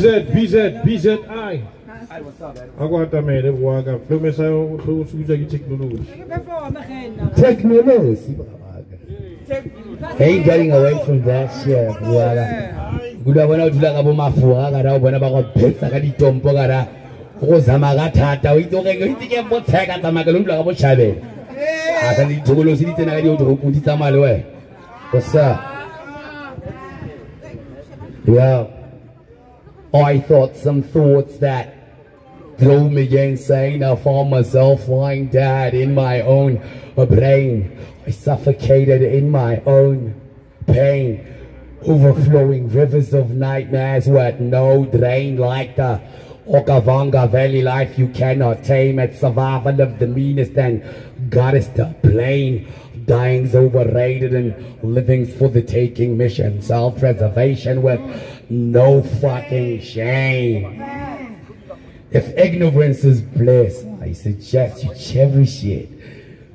BZ, BZ, BZI. akuatamele kuwaka kulomesa sokusukuza kiteknoloji technology. Hey getting away from that shit kuwaka kuda bona utulaka bomafuha kara bona bakwabhesa ka ditompo kara go zama ka thata o itse o itse ke botsheka tsamaka lo ntlo ka botšhabela a sa le dithokolosi di tsena ka diotokoko di tsamaya le wena. Kosa. Yeah I thought some thoughts that drove me insane. I found myself lying dead in my own brain. I suffocated in my own pain. Overflowing rivers of nightmares with no drain like the Okavango Valley life you cannot tame. It's survival of the meanest and God is to blame. Dying's overrated and living's for the taking mission. Self-preservation with no fucking shame. If ignorance is bliss, I suggest you cherish it.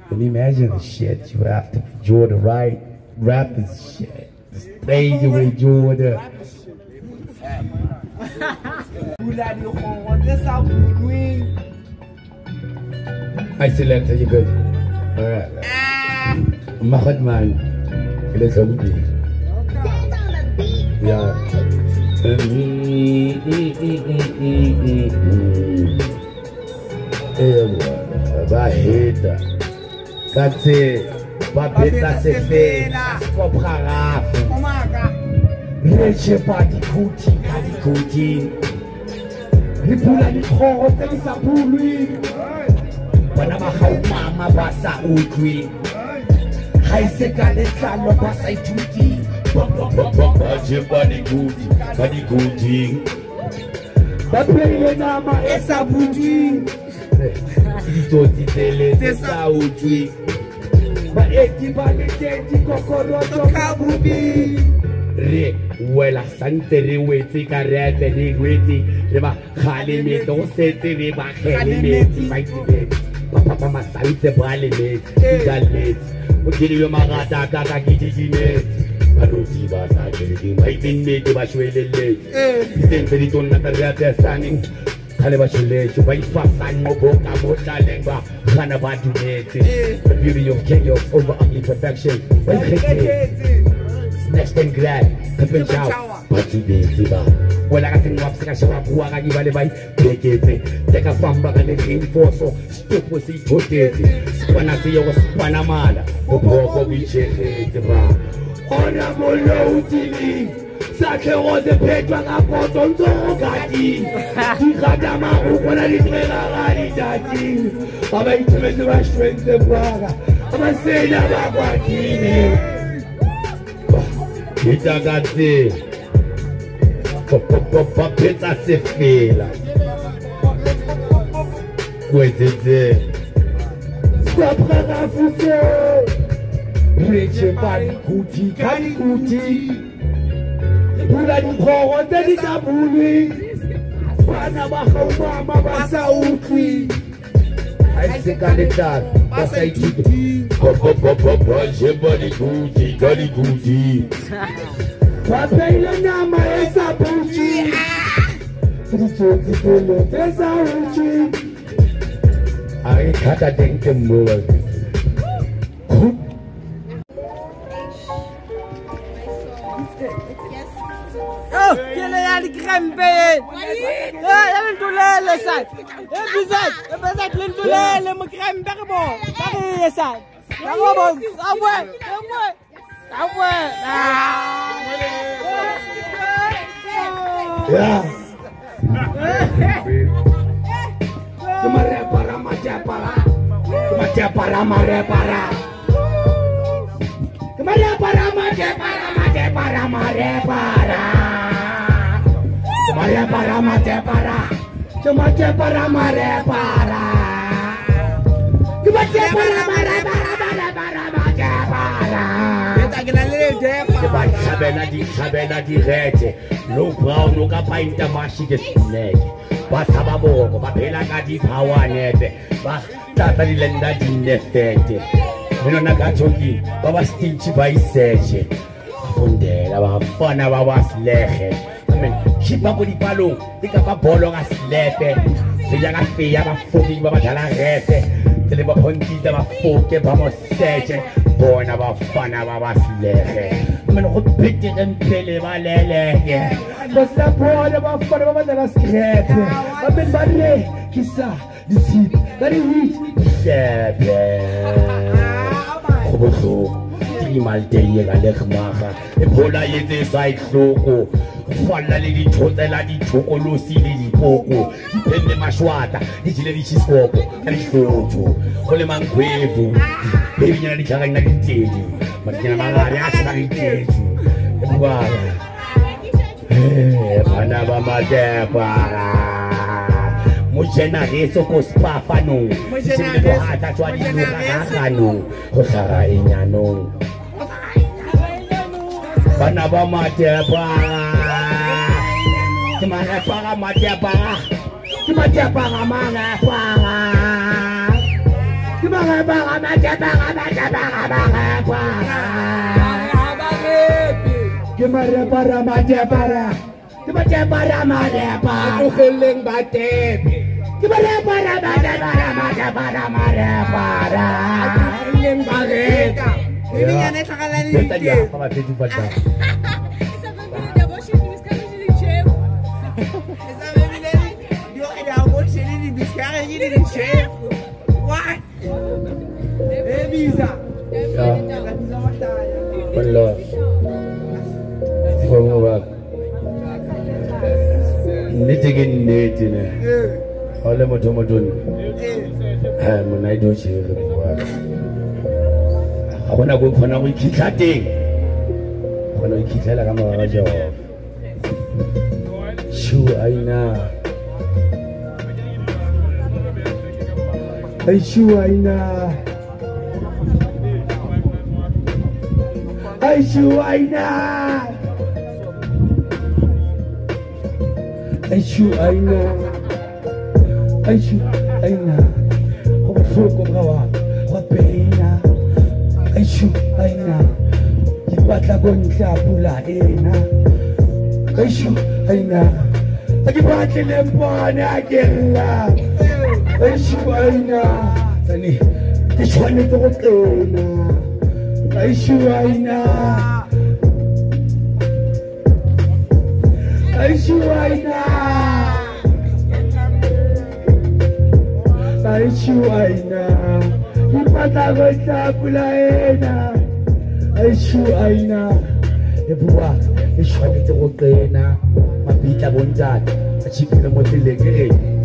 And imagine the shit you have to endure the right rap this shit. The stage you endure the I select you good. Alright. Method Man. It is on beat. Yeah. Ga ise ka letlalo ba sa ithuti ba chepa dikhuthi ka dikhuthi ba pheile nama e sa butsweng ditsotsi tsele tse sa utlwe baeti ba leteti kokorotso ka bobi re wela santse re wetse ka repe re wetse re ba galemetse go setse re ba gelemetse ba itemetse ba lemetse dijaletse o dirilwe magata ka ka ke didimetse baroti ba sa keletseng ba itsennete ba shweleletse disentse di tonna tsa reapesaneng kgale ba tšheletse ba ifasang mo boka mo tlaleng ba gana ba dumetse the beauty of chaos over ugly perfection ba ikgethetse snatched and glad kapeng jao ba tsubetse ba wena kasengiwapsikashawabuwa kanye bale bayibhekethe tekafamba kale ngemfoso sitopho siyithodethe sibana siyoko sibanamala uboko kuyijehete baba ona mollo utilini sakhe rose phetwa ngapoto ntso go katile digata maroko la ditlelaga ditatile ga ba ithemetse ba shwentse baka ga basena ba kwatile. Ditakatse Papeta se fila Kwe te te Swa pran avuse Bleche mani kouti Kani kouti Bula di korote di tabuli Bana baka umama basa utwi Aise kanetan Basa ituti Papapapapa jemani kouti Kani kouti Wapeile nyama esa buchi Richotikele tesa uchi Ari kata denke mboa Kele yali krembe Yali ntulele sad Ebizad Ebizad lintulele mkrembe bo Bari yesad Bari bo Apa? Ya. Kemarin para maja para maja para maja para kemarin para maja para maja para maja para kemarin para maja para cuma para para para para ba tlhabela ditlhabela direte low brown o ka painta mashike snake ba tshaba boko ba phela ka di-powernepe ba tlatsa dilenda dinefete menona ka tokeng ba ba stinchi ba iseche ba fundela bafana ba ba silege ba men shipa ko dipalong ke ka ba bolo ka slepe. Feya ka feya bafoki ba ba dlala repe tse le ba phontitse bafoke ba moseche bona ngiyabona abafana babasilehe mina ukubhidile emphele baleleke basaphola abafana babadlala sikhephe babeni balekisa lisiphi kaliyithi ihlebe kubuhlungu imalteye galekmaga ephola yetse sa ihloko e e falla le dithotse dithokolosi le dipoko. Diphende mašwata di jele ditšhiskoko ka dihlotho go le mangwebu. Bibirnya di jalan lagi cici. Makin ya sedang cici. Buang. Eh, mana mama para. Mujena Yesu kuspa panu. Mujena Yesu atachwa dinu kakanu. Kusara inyanu. Mana mama para. Ke mana para para? Ke mana para mana para? Bangga bangga baca bangga baca bangga bangga bangga. Gimana para baca para? Gimana para baca para? Aku keling baca. Gimana para baca para baca para baca para? Aku keling baca. Ini yang saya kalian ini. E visa. Ya. Bello. Fomu bak. Nitigin ne tine. Ole mutum mutum. Eh mun ai doce rubuwa. Kona go kona go kitlate. Kona go kitlela ka mababa jawa. Shu aina. Ai shu aina. Ai shu aina. Ai shu aina. Ai shu aina. Go botlhoko bra wa go peina. Ai shu aina. Ke batla go ntla pula ena. Ai shu aina. A ke batle le mpone a ke lla. Ai shu aina. Tsane ke tshwanetse go qena. Ai shu aina. Ai shu aina. Ai shu aina. Ke batla go ntla pula ena. Ai shu aina. E bua e tshwanetse go qena mabitla bontate a tšhipile mo tseleng ke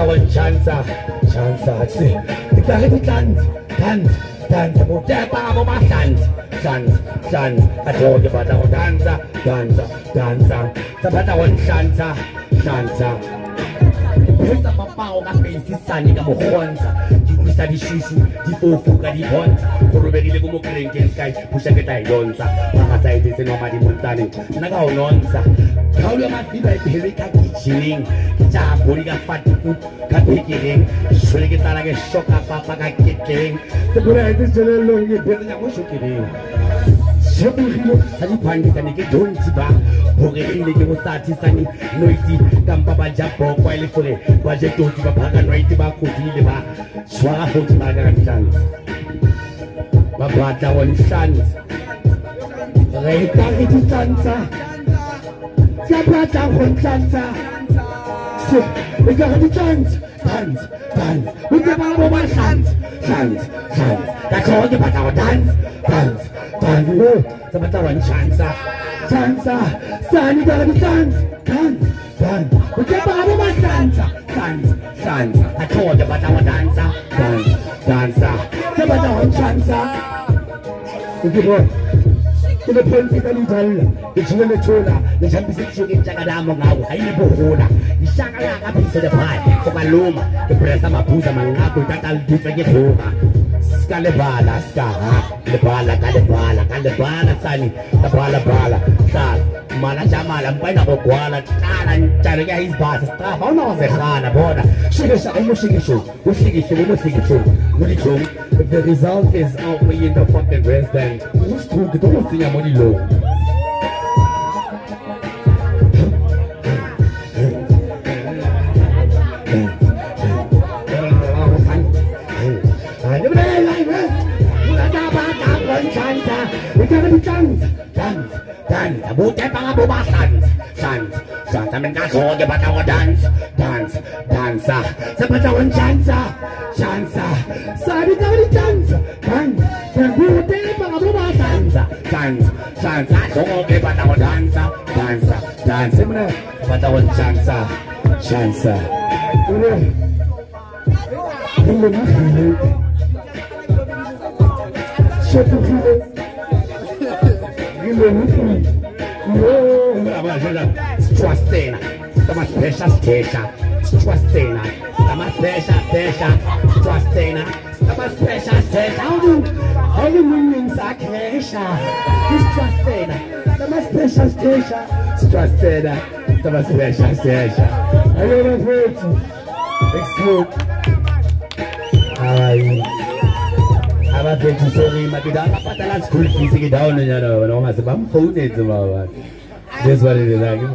go chansa chansa tse ke ka re di dance dance dance bo tepa bo ba dance dance dance a gore batla go dance dance dance sa batla go chansa chansa phetsa papao ka feisisane ka mogontsha ke tlisa dišušu dikisa dishushu di fofoka di bontsha gorobegile ko mokerenkeng sky pusa ke tla e lontsha pagasaete tseno madimotsane nna ka o nontsha kgaolo ya mafiba e phele ka kitcheneng ke tsaa bodi ka fatuku ka phekeleng sole ke tsala ke shoka papa ka ketleng se boraetse selelong ke phetse ja mo shokeleng shebogile sa diphandisane ke dontsi ba boregile ke bosatisane noiti kampa ba ja bokwa e le gore ba je toti ba phaka noiti ba kodile ba tshwara foti ba ka ntlanzi ba batla go ntlanzi re ka re ditlantsha tsa batla go ntlantsha e ka re ditlantsha dance dance o te ba bo ba dance dance dance ka tlhogo ke batla go dance dance dance o sa batla go ntlantsha dansa sani ka re dance dance dance o te ba bo ba dansa dance dance ka tlhogo ke batla go dansa dance dansa sa batla go ntlantsha o ke bona ke le phentse ka ledalla ke tshile le tshola le tšhampise dišo ke tšaka damo gago ga ile bogola ishakalaka piece of the pie go ka loma ke pressa mabhuza manqaku tata ledutswe ke thoka ska lebala ska ha lebala ka lebala ka lebala sani lebala bala sa mala jamala mpaina go gwala tala ntare ke isbasa sta ba ona go segana bona shikisha mo shikisho mo shikisho mo shikisho mo ditlong the result is out we in the fucking resident who's cool ke tlo tsenya mo dilong Dance, bukan para bubas dance, dance, dance, minta kau dia patah dance, dance, dansa, seperti orang dansa, dansa, sari kali dansa, dance, dan bukan para bubas dansa, dance, dansa, kau dia patah dansa, dansa, dansa, mana patah dansa, dansa, ini, ini mana? Satu kali. Situasena, stama spesha spesha, situasena, stama How do, how do women sakesha? Situasena, stama spesha spesha, situasena, stama spesha spesha. Hello, my friends. Excellent. How are you? aba-twenty-seven mabida ababhatala school fees ke dawona nyana wona ongase bamfowunetse mabantu ndesibalelelake